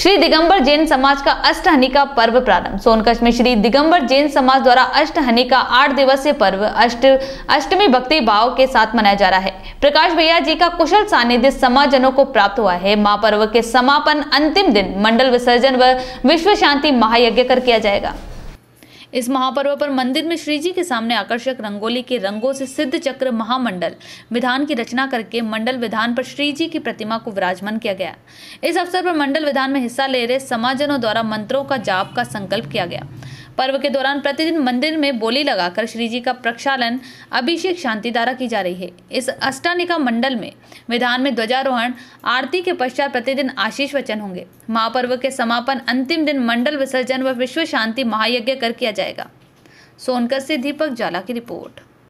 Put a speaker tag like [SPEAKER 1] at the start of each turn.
[SPEAKER 1] श्री दिगंबर जैन समाज का अष्टहनी का पर्व प्रारंभ। सोनकच्छ में श्री दिगंबर जैन समाज द्वारा अष्टहनी का आठ दिवसीय पर्व अष्ट अष्टमी भक्ति भाव के साथ मनाया जा रहा है। प्रकाश भैया जी का कुशल सानिध्य समाजनों को प्राप्त हुआ है। महापर्व के समापन अंतिम दिन मंडल विसर्जन व विश्व शांति महायज्ञ कर किया जाएगा। इस महापर्व पर मंदिर में श्री जी के सामने आकर्षक रंगोली के रंगों से सिद्ध चक्र महामंडल विधान की रचना करके मंडल विधान पर श्री जी की प्रतिमा को विराजमान किया गया। इस अवसर पर मंडल विधान में हिस्सा ले रहे समाजनों द्वारा मंत्रों का जाप का संकल्प किया गया। पर्व के दौरान प्रतिदिन मंदिर में बोली लगाकर श्री जी का प्रक्षालन, अभिषेक शांति द्वारा की जा रही है। इस अष्टानिका मंडल में विधान में ध्वजारोहण, आरती के पश्चात प्रतिदिन आशीष वचन होंगे। महापर्व के समापन अंतिम दिन मंडल विसर्जन व विश्व शांति महायज्ञ कर किया जाएगा। सोनकर से दीपक जाला की रिपोर्ट।